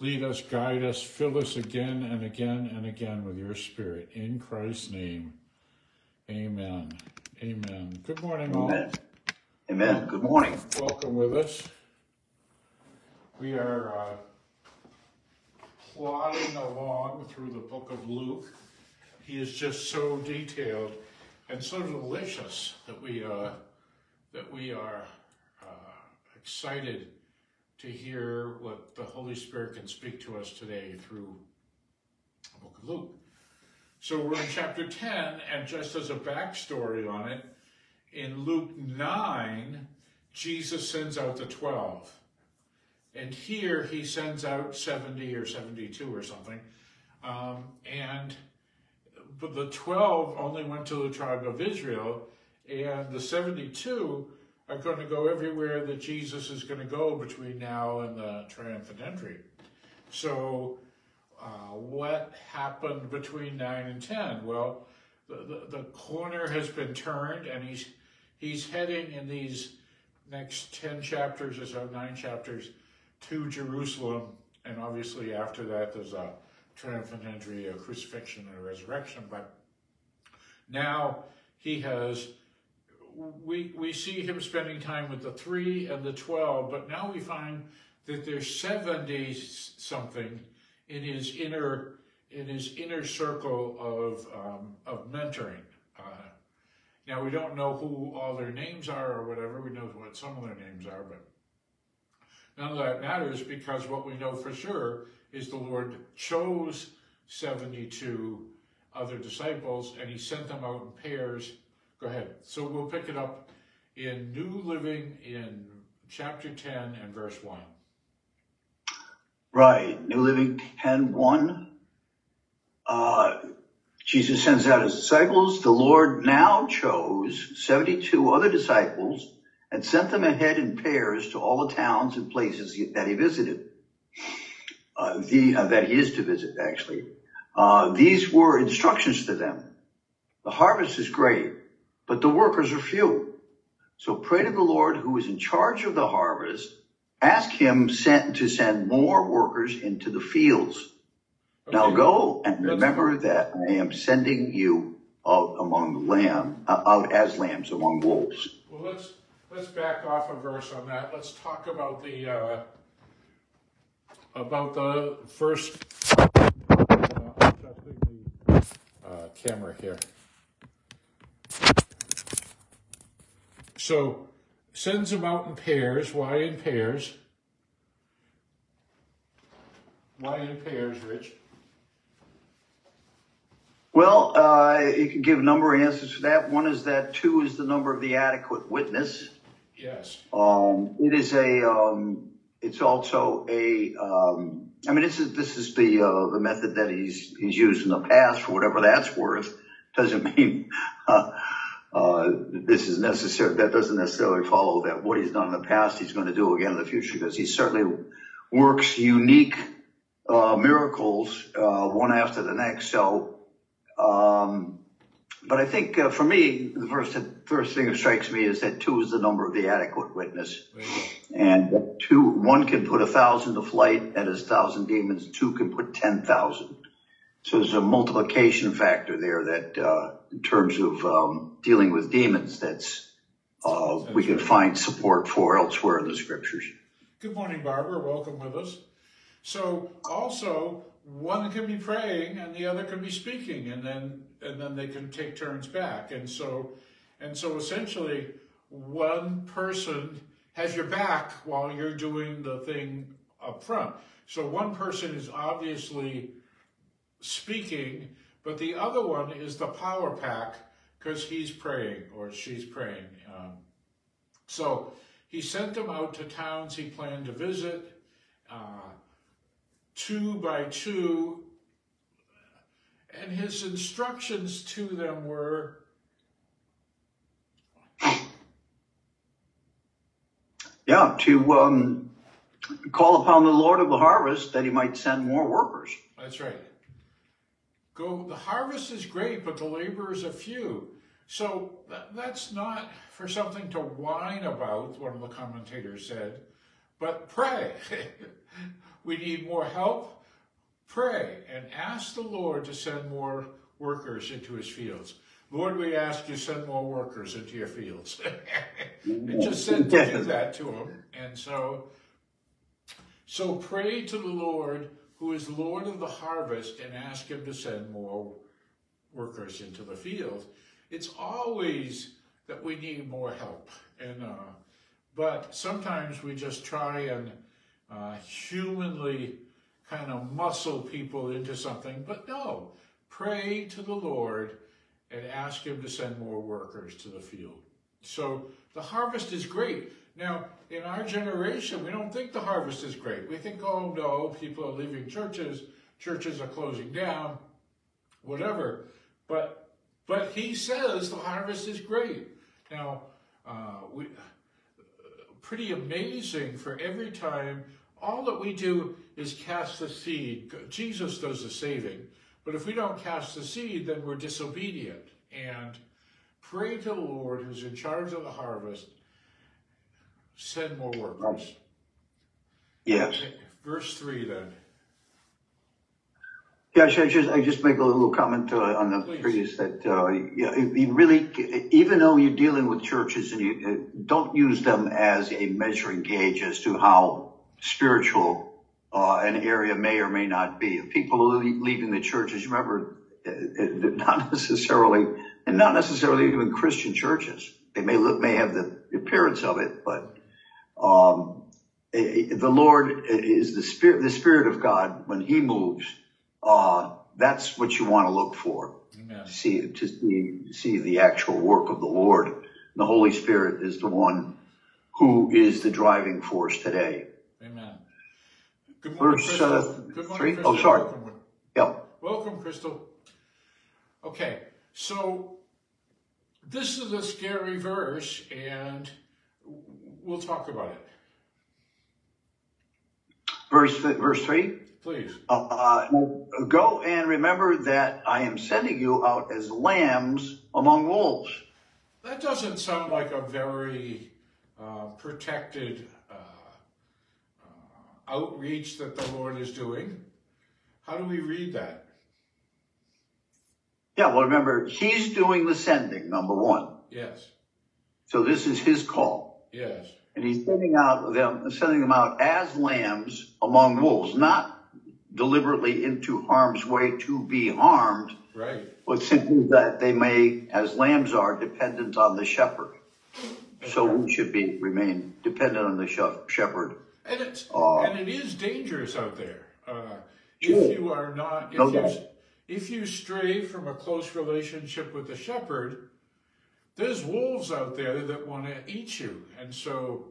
Lead us, guide us, fill us again and again and again with your Spirit. In Christ's name, amen. Amen. Good morning, all. Amen. Amen. Good morning. Welcome with us. We are uh, plodding along through the book of Luke. He is just so detailed and so delicious that we uh, that we are uh, excited to hear what the Holy Spirit can speak to us today through the book of Luke. So we're in chapter 10, and just as a backstory on it, in Luke 9, Jesus sends out the 12. And here he sends out 70 or 72 or something. Um, and but the 12 only went to the tribe of Israel, and the 72 are going to go everywhere that Jesus is going to go between now and the triumphant entry. So, uh, what happened between 9 and 10? Well, the, the, the corner has been turned, and he's, he's heading in these next 10 chapters or so, nine chapters, to Jerusalem. And obviously, after that, there's a triumphant entry, a crucifixion, and a resurrection. But now he has we, we see him spending time with the three and the 12, but now we find that there's 70 something in his inner, in his inner circle of, um, of mentoring. Uh, now we don't know who all their names are or whatever. We know what some of their names are, but none of that matters because what we know for sure is the Lord chose 72 other disciples and he sent them out in pairs Go ahead. So we'll pick it up in New Living in chapter 10 and verse 1. Right. New Living 10 1. Uh, Jesus sends out his disciples. The Lord now chose 72 other disciples and sent them ahead in pairs to all the towns and places that he visited. Uh, the, uh, that he is to visit, actually. Uh, these were instructions to them. The harvest is great, but the workers are few. So pray to the Lord who is in charge of the harvest. Ask him sent, to send more workers into the fields. Okay. Now go and remember that I am sending you out among lamb, uh, out as lambs among wolves. Well, let's let's back off a verse on that. Let's talk about the uh, about the first. Uh, the uh, camera here. So sends them out in pairs. Why in pairs? Why in pairs, Rich? Well, uh, you can give a number of answers to that. One is that two is the number of the adequate witness. Yes. Um, it is a. Um, it's also a. Um, I mean, this is this is the uh, the method that he's he's used in the past for whatever that's worth. Doesn't mean. Uh, uh, this is necessary. That doesn't necessarily follow that what he's done in the past, he's going to do again in the future because he certainly works unique uh, miracles uh, one after the next. So, um, but I think uh, for me, the first first thing that strikes me is that two is the number of the adequate witness, and two one can put a thousand to flight, and that is thousand demons. Two can put ten thousand. So there's a multiplication factor there that, uh, in terms of um, dealing with demons, that's uh, we can find support for elsewhere in the scriptures. Good morning, Barbara. Welcome with us. So also, one can be praying and the other can be speaking, and then and then they can take turns back. And so, and so essentially, one person has your back while you're doing the thing up front. So one person is obviously speaking, but the other one is the power pack because he's praying or she's praying. Um, so he sent them out to towns he planned to visit, uh, two by two, and his instructions to them were yeah, to um, call upon the Lord of the harvest that he might send more workers. That's right. Go, the harvest is great, but the laborers are few. So that, that's not for something to whine about, one of the commentators said, but pray. we need more help, pray and ask the Lord to send more workers into his fields. Lord, we ask you send more workers into your fields. it just said to do that to him. And so, so pray to the Lord who is Lord of the harvest and ask him to send more workers into the field. It's always that we need more help. And, uh, but sometimes we just try and uh, humanly kind of muscle people into something. But no, pray to the Lord and ask him to send more workers to the field. So the harvest is great. Now, in our generation, we don't think the harvest is great. We think, oh no, people are leaving churches, churches are closing down, whatever. But but he says the harvest is great. Now, uh, we pretty amazing for every time. All that we do is cast the seed. Jesus does the saving. But if we don't cast the seed, then we're disobedient. And pray to the Lord who's in charge of the harvest, send more workers. Yes. Verse 3 then. Yeah, I just I just make a little comment uh, on the Please. previous that uh, yeah, you really even though you're dealing with churches and you uh, don't use them as a measuring gauge as to how spiritual uh, an area may or may not be. If people are leaving the churches, remember, uh, uh, not necessarily and not necessarily even Christian churches. They may look may have the appearance of it, but um, eh, eh, the Lord is the spirit the spirit of God when He moves uh, that's what you want to look for. Amen. To see to see see the actual work of the Lord. The Holy Spirit is the one who is the driving force today. Amen. Good morning, Verse, Crystal. uh, Good morning, three? Crystal. Oh, sorry. Welcome. Yeah. Welcome, Crystal. Okay, so this is a scary verse, and we'll talk about it. Verse verse three. Please. Uh, go and remember that I am sending you out as lambs among wolves. That doesn't sound like a very uh, protected uh, uh, outreach that the Lord is doing. How do we read that? Yeah. Well, remember He's doing the sending. Number one. Yes, So this is His call. yes, And he's sending out them, sending them out as lambs among wolves, not deliberately into harm's way to be harmed, right. but simply that they may, as lambs are, dependent on the shepherd. So we should be remain dependent on the shep- shepherd. And it's Uh, and it is dangerous out there. Uh, Sure. If you are not, if No you doubt. if you stray from a close relationship with the shepherd, there's wolves out there that want to eat you. And so,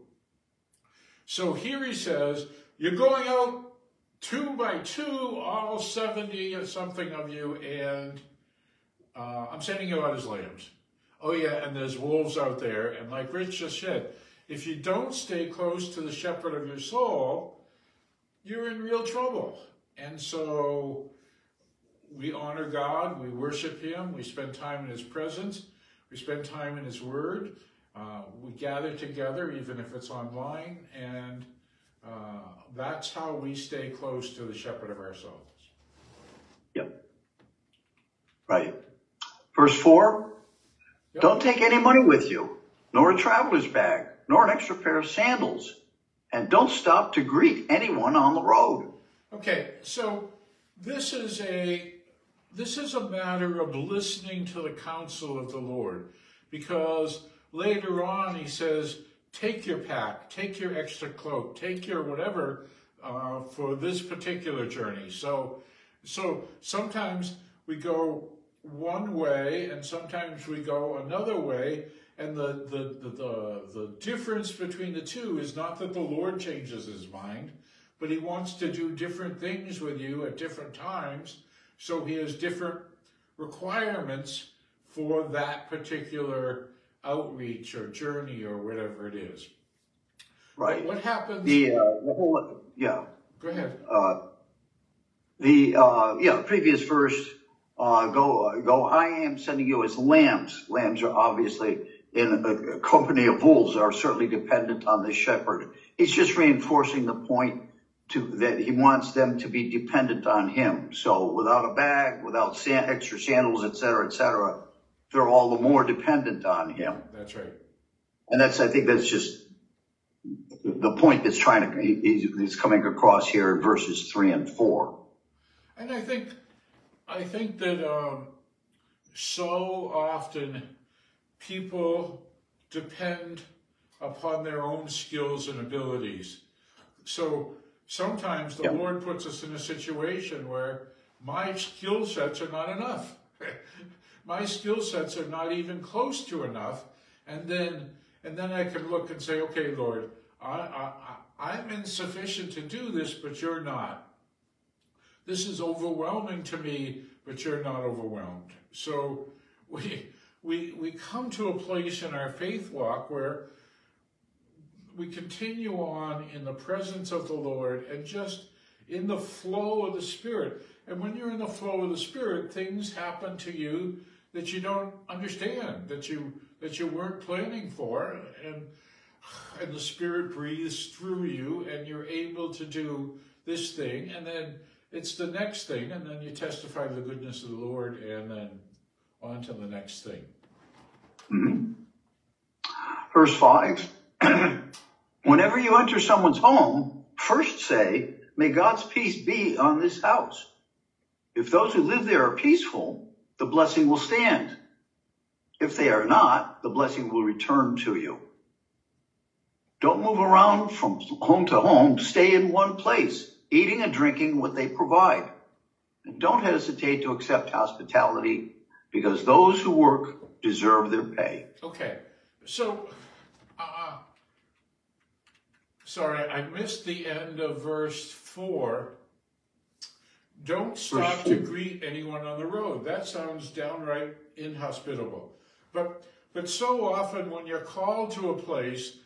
so here he says, you're going out two by two, all seventy or something of you, and uh, I'm sending you out as lambs. Oh yeah, and there's wolves out there, and like Rich just said, if you don't stay close to the shepherd of your soul, you're in real trouble. And so we honor God, we worship Him, we spend time in His presence, we spend time in His Word, uh, we gather together, even if it's online, and uh, that's how we stay close to the shepherd of our souls. Yep. Right. Verse four. Yep. Don't take any money with you, nor a traveler's bag, nor an extra pair of sandals, and don't stop to greet anyone on the road. Okay, so this is a this is a matter of listening to the counsel of the Lord, because later on he says, "Take your pack, take your extra cloak, take your whatever uh, for this particular journey." So, so sometimes we go one way, and sometimes we go another way, and the the the the, the difference between the two is not that the Lord changes his mind but he wants to do different things with you at different times. So he has different requirements for that particular outreach or journey or whatever it is. Right. What happens? The, uh, the whole, yeah. Go ahead. Uh, the uh, yeah previous verse uh, go uh, go I am sending you as lambs. Lambs are obviously in a, a company of wolves are certainly dependent on the shepherd. He's just reinforcing the point to that he wants them to be dependent on him. So without a bag, without extra sandals, et cetera, et cetera, they're all the more dependent on him. That's right. And that's, I think that's just the point that's trying to, he's, he's coming across here in verses three and four. And I think, I think that um, so often people depend upon their own skills and abilities. So sometimes the Yeah. Lord puts us in a situation where my skill sets are not enough. my skill sets are not even close to enough. And then, and then I can look and say, okay, Lord, I, I, I- I'm insufficient to do this, but you're not. This is overwhelming to me, but you're not overwhelmed. So we, we, we come to a place in our faith walk where we continue on in the presence of the Lord and just in the flow of the Spirit. And when you're in the flow of the Spirit, things happen to you that you don't understand, that you that you weren't planning for, and and the Spirit breathes through you, and you're able to do this thing, and then it's the next thing, and then you testify the goodness of the Lord, and then on to the next thing. Verse five. Whenever you enter someone's home, first say, may God's peace be on this house. If those who live there are peaceful, the blessing will stand. If they are not, the blessing will return to you. Don't move around from home to home. Stay in one place, eating and drinking what they provide. And don't hesitate to accept hospitality because those who work deserve their pay. Okay, so, sorry, I missed the end of verse four. Don't stop to greet anyone on the road. That sounds downright inhospitable. But, but so often when you're called to a place,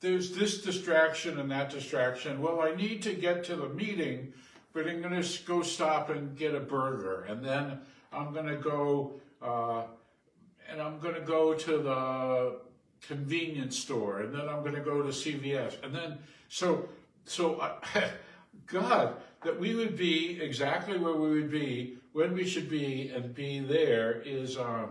there's this distraction and that distraction. Well, I need to get to the meeting, but I'm going to go stop and get a burger, and then I'm going to go uh, and I'm going to go to the convenience store, and then I'm going to go to CVS, and then so so uh, God that we would be exactly where we would be when we should be and be there is um,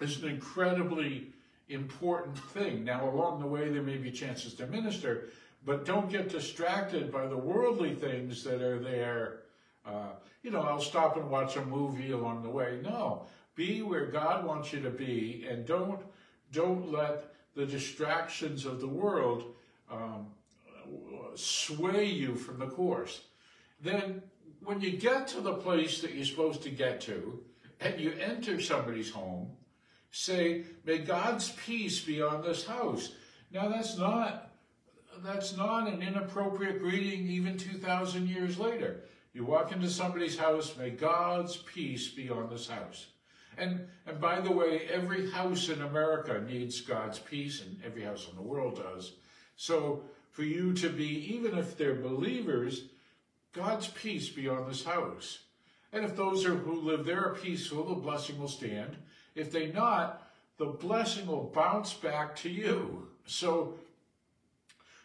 is an incredibly important thing. Now, along the way, there may be chances to minister, but don't get distracted by the worldly things that are there. Uh, you know, I'll stop and watch a movie along the way. No, be where God wants you to be, and don't don't let the distractions of the world um, sway you from the course. Then, when you get to the place that you're supposed to get to, and you enter somebody's home, say, "May God's peace be on this house." Now, that's not that's not an inappropriate greeting even 2,000 years later. You walk into somebody's house, may God's peace be on this house. And, and by the way, every house in America needs God's peace, and every house in the world does. So for you to be, even if they're believers, God's peace be on this house. And if those are, who live there are peaceful, the blessing will stand. If they not, the blessing will bounce back to you. So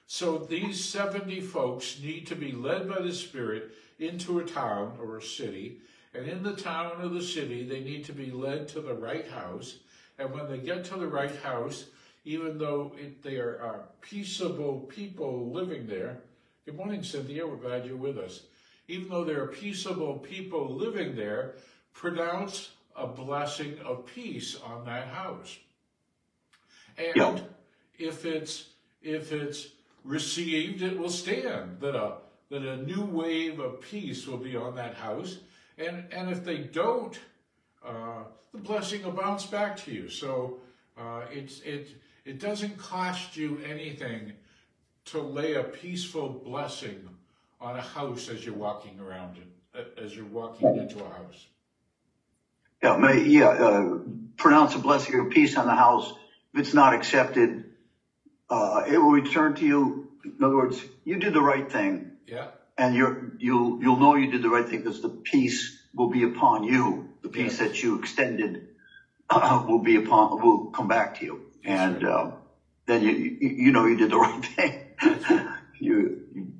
so these 70 folks need to be led by the Spirit into a town or a city. And in the town or the city, they need to be led to the right house. And when they get to the right house, even though it, they are, are peaceable people living there, good morning, Cynthia, we're glad you're with us. Even though there are peaceable people living there, pronounce a blessing of peace on that house. And Yeah. if it's if it's received, it will stand. That a that a new wave of peace will be on that house, and and if they don't, uh, the blessing will bounce back to you. So uh, it's it it doesn't cost you anything to lay a peaceful blessing on a house as you're walking around it, as you're walking into a house. Yeah, may, yeah, uh, pronounce a blessing of peace on the house. If it's not accepted, uh, it will return to you. In other words, you did the right thing Yeah, and you're, you'll, you'll know you did the right thing because the peace will be upon you. The peace Yes. that you extended will be upon, will come back to you. And, right. uh, then you, you, you know you did the right thing. you,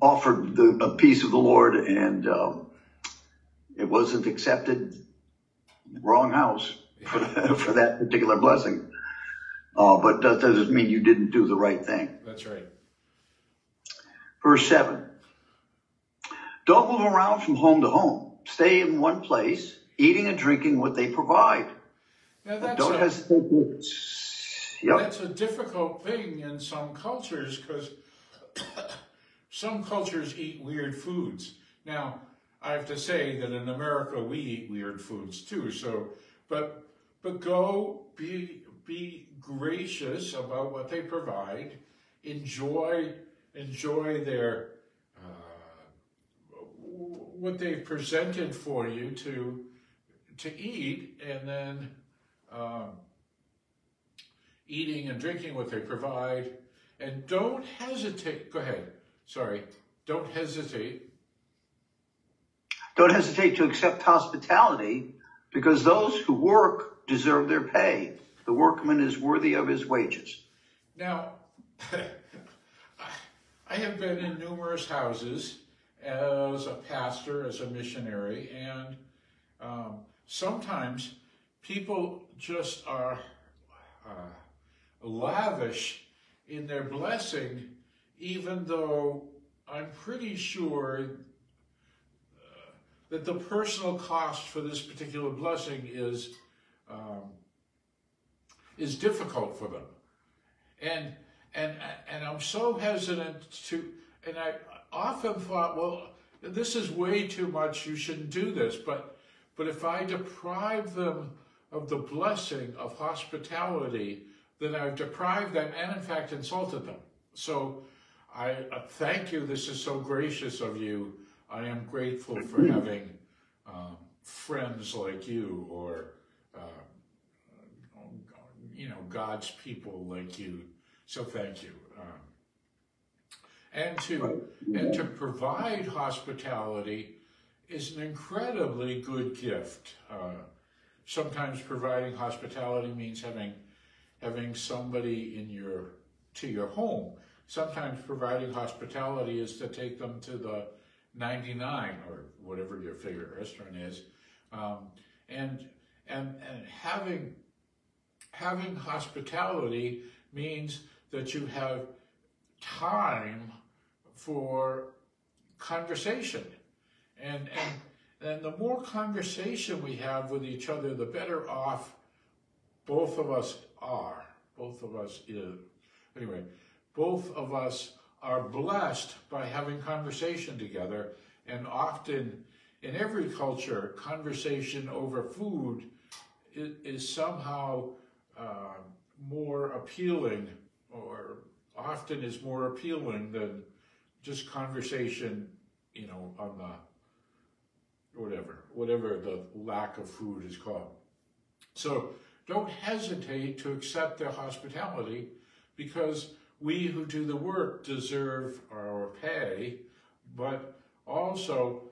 offered the a peace of the Lord, and um, it wasn't accepted. Wrong house for, for that particular blessing. Uh, but that doesn't mean you didn't do the right thing. That's right. Verse 7. Don't move around from home to home. Stay in one place, eating and drinking what they provide. Now that's Don't a, hesitate to. Yep. that's a difficult thing in some cultures because some cultures eat weird foods. Now, I have to say that in America we eat weird foods too. So, but but go be be gracious about what they provide. Enjoy enjoy their what they've presented for you to to eat, and then um, eating and drinking what they provide, and don't hesitate. Go ahead. Sorry. Don't hesitate. Don't hesitate to accept hospitality because those who work deserve their pay. The workman is worthy of his wages. Now, I have been in numerous houses as a pastor, as a missionary, and um, sometimes people just are uh, lavish in their blessing, even though I'm pretty sure uh, that the personal cost for this particular blessing is um, is difficult for them, and and and I'm so hesitant to, and I often thought, well, this is way too much. You shouldn't do this, but but if I deprive them of the blessing of hospitality, then I've deprived them and in fact insulted them. So I uh, thank you. This is so gracious of you. I am grateful for having um, friends like you or uh, you know God's people like you. So thank you. Um, and to and to provide hospitality is an incredibly good gift. Uh, sometimes providing hospitality means having having somebody in your to your home. Sometimes providing hospitality is to take them to the 99 or whatever your favorite restaurant is, um, and and and having having hospitality means that you have time for conversation. And, and, and the more conversation we have with each other, the better off both of us are. Both of us is. Anyway, both of us are blessed by having conversation together. And often in every culture, conversation over food is, is somehow uh, more appealing or often is more appealing than just conversation, you know, on the whatever, whatever the lack of food is called. So don't hesitate to accept their hospitality because we who do the work deserve our pay, but also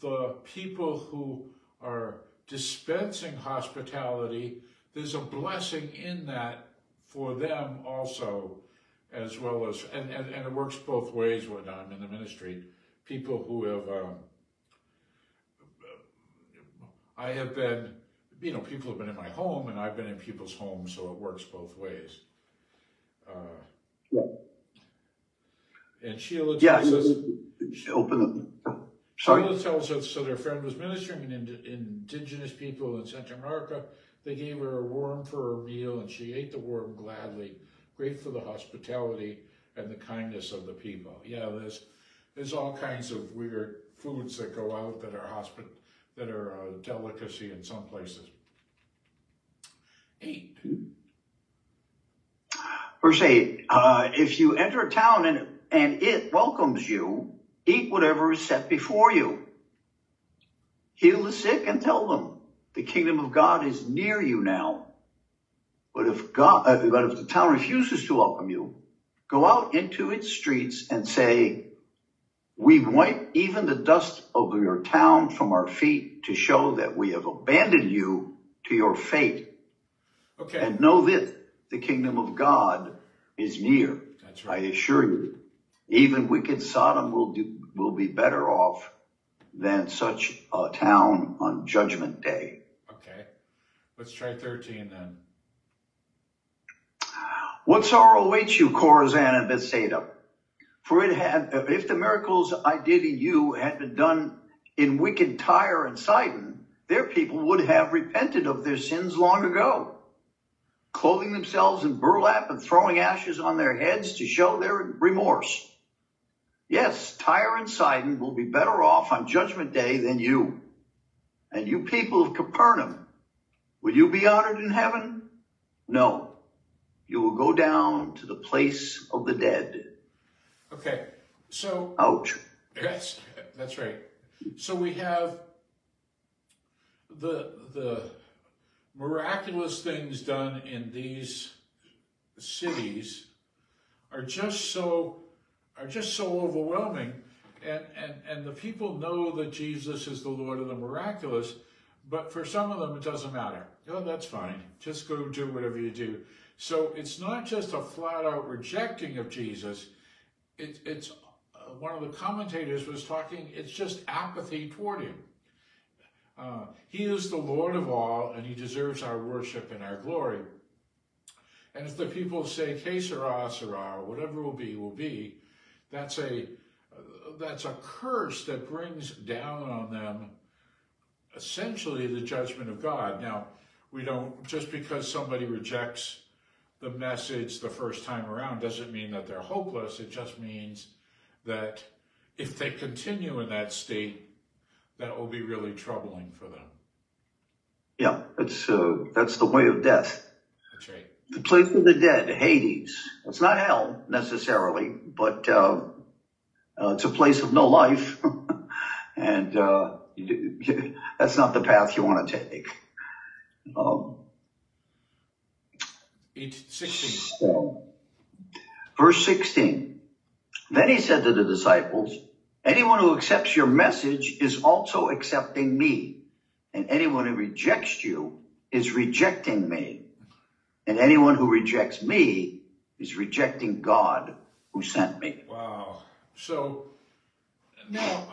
the people who are dispensing hospitality, there's a blessing in that for them also, as well as, and, and, and it works both ways when I'm in the ministry. People who have, um, I have been, you know, people have been in my home and I've been in people's homes, so it works both ways. Uh, Yeah. and Sheila Yeah. tells us, Open the. Sorry. Sheila tells us that her friend was ministering in ind- indigenous people in Central America. They gave her a worm for her meal, and she ate the worm gladly, grateful for the hospitality and the kindness of the people. Yeah, there's there's all kinds of weird foods that go out that are hospi- that are a delicacy in some places. Eight. Verse 8, uh, if you enter a town and, and it welcomes you, eat whatever is set before you. Heal the sick and tell them the kingdom of God is near you now. But if God, uh, but if the town refuses to welcome you, go out into its streets and say, we wipe even the dust of your town from our feet to show that we have abandoned you to your fate. Okay, And know this, the kingdom of God is near. that's right. I assure you. even wicked Sodom will do, will be better off than such a town on judgment day. Okay. Let's try 13 then. What sorrow awaits you, Chorazin and Bethsaida? For it had, if the miracles I did in you had been done in wicked Tyre and Sidon, their people would have repented of their sins long ago, clothing themselves in burlap and throwing ashes on their heads to show their remorse. Yes, Tyre and Sidon will be better off on judgment day than you. And you people of Capernaum, will you be honored in heaven? No. You will go down to the place of the dead. Okay. So, Ouch. yes, that's right. So we have the the miraculous things done in these cities are just so are just so overwhelming and, and and the people know that Jesus is the Lord of the miraculous but for some of them it doesn't matter oh that's fine just go do whatever you do so it's not just a flat out rejecting of Jesus it, it's uh, one of the commentators was talking it's just apathy toward him uh, he is the Lord of all, and he deserves our worship and our glory. And if the people say "Que sera, sera," whatever will be, will be, that's a uh, that's a curse that brings down on them essentially the judgment of God. Now, we don't just because somebody rejects the message the first time around doesn't mean that they're hopeless. It just means that if they continue in that state, that will be really troubling for them. Yeah, that's uh, that's the way of death. That's right. The place of the dead, Hades. It's not hell necessarily, but uh, uh, it's a place of no life, and uh, that's not the path you want to take. Um, Eight, 16. so, verse sixteen. Then he said to the disciples, "Anyone who accepts your message is also accepting me, and anyone who rejects you is rejecting me." And anyone who rejects me is rejecting God who sent me. Wow. So now,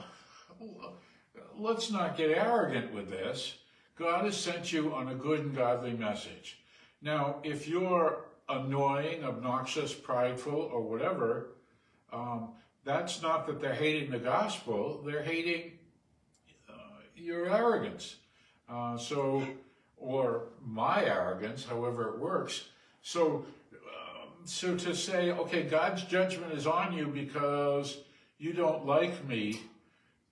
let's not get arrogant with this. God has sent you on a good and godly message. Now, if you're annoying, obnoxious, prideful, or whatever, um, that's not that they're hating the gospel, they're hating uh, your arrogance. Uh, so, or my arrogance, however it works. So, um, so to say, okay, God's judgment is on you because you don't like me,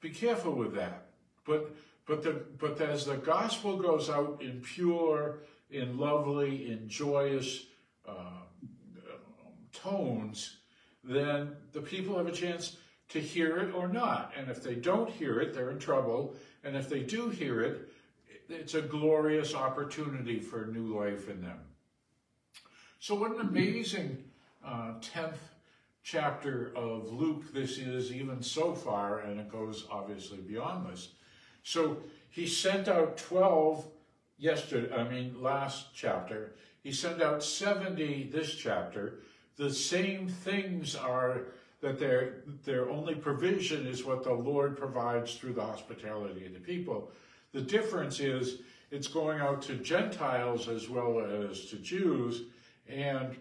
be careful with that. But but the but as the gospel goes out in pure, in lovely, in joyous uh, tones, then the people have a chance to hear it or not. And if they don't hear it, they're in trouble. And if they do hear it, it's a glorious opportunity for new life in them. So, what an amazing uh, 10th chapter of Luke this is, even so far, and it goes obviously beyond this. So, he sent out 12 yesterday, I mean, last chapter. He sent out 70 this chapter. The same things are that their, their only provision is what the Lord provides through the hospitality of the people. The difference is it's going out to Gentiles as well as to Jews, and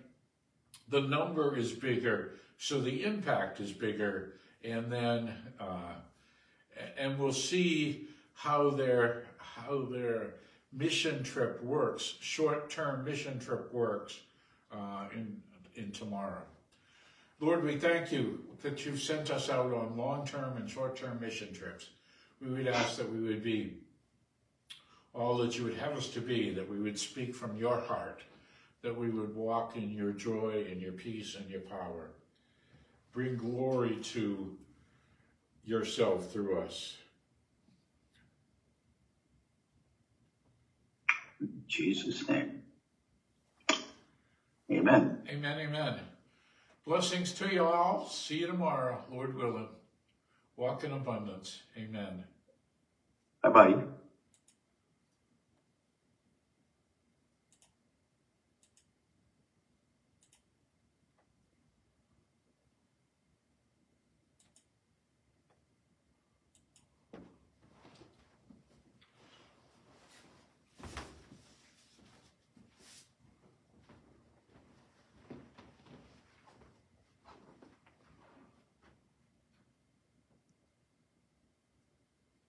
the number is bigger, so the impact is bigger, and then uh, and we'll see how their how their mission trip works, short-term mission trip works uh, in in tomorrow. Lord, we thank you that you've sent us out on long-term and short-term mission trips. We would ask that we would be all that you would have us to be, that we would speak from your heart, that we would walk in your joy and your peace and your power. Bring glory to yourself through us. In Jesus' name. Amen. Amen, amen. Blessings to you all. See you tomorrow, Lord willing. Walk in abundance. Amen. Bye bye.